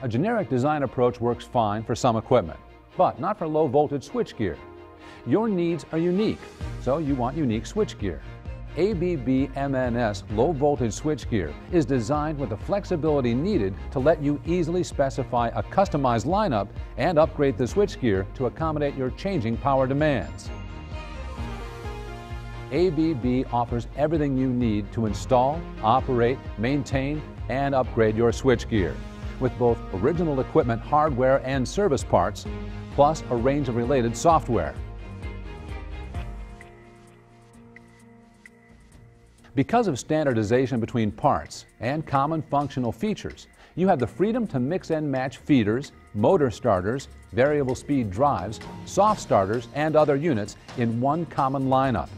A generic design approach works fine for some equipment, but not for low voltage switchgear. Your needs are unique, so you want unique switchgear. ABB MNS low voltage switchgear is designed with the flexibility needed to let you easily specify a customized lineup and upgrade the switchgear to accommodate your changing power demands. ABB offers everything you need to install, operate, maintain, and upgrade your switchgear with both original equipment hardware and service parts, plus a range of related software. Because of standardization between parts and common functional features, you have the freedom to mix and match feeders, motor starters, variable speed drives, soft starters, and other units in one common lineup.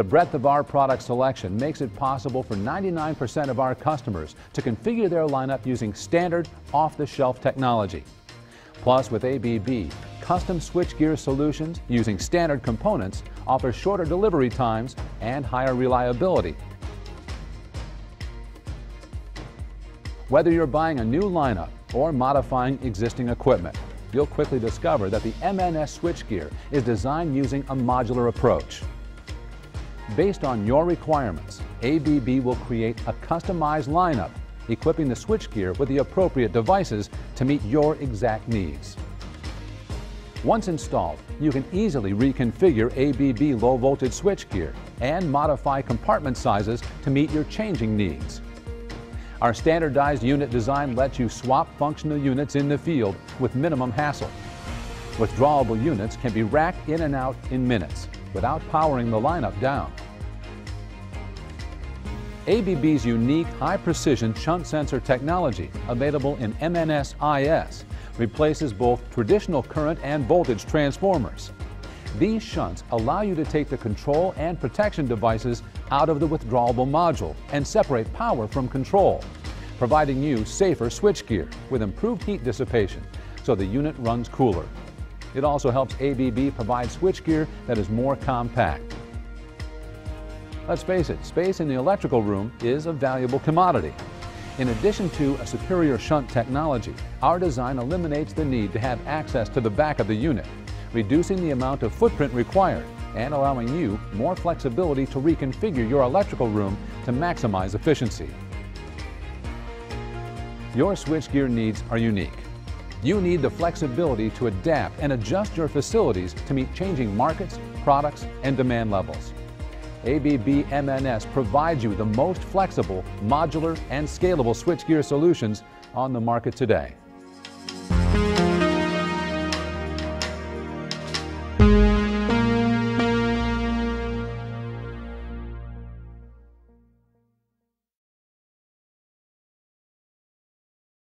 The breadth of our product selection makes it possible for 99% of our customers to configure their lineup using standard off-the-shelf technology. Plus, with ABB, custom switchgear solutions using standard components offer shorter delivery times and higher reliability. Whether you're buying a new lineup or modifying existing equipment, you'll quickly discover that the MNS switchgear is designed using a modular approach. Based on your requirements, ABB will create a customized lineup equipping the switchgear with the appropriate devices to meet your exact needs. Once installed, you can easily reconfigure ABB low voltage switchgear and modify compartment sizes to meet your changing needs. Our standardized unit design lets you swap functional units in the field with minimum hassle. Withdrawable units can be racked in and out in minutes without powering the lineup down. ABB's unique high-precision shunt sensor technology, available in MNS-IS, replaces both traditional current and voltage transformers. These shunts allow you to take the control and protection devices out of the withdrawable module and separate power from control, providing you safer switchgear with improved heat dissipation so the unit runs cooler. It also helps ABB provide switchgear that is more compact. Let's face it, space in the electrical room is a valuable commodity. In addition to a superior shunt technology, our design eliminates the need to have access to the back of the unit, reducing the amount of footprint required and allowing you more flexibility to reconfigure your electrical room to maximize efficiency. Your switchgear needs are unique. You need the flexibility to adapt and adjust your facilities to meet changing markets, products, and demand levels. ABB MNS provides you the most flexible, modular, and scalable switchgear solutions on the market today.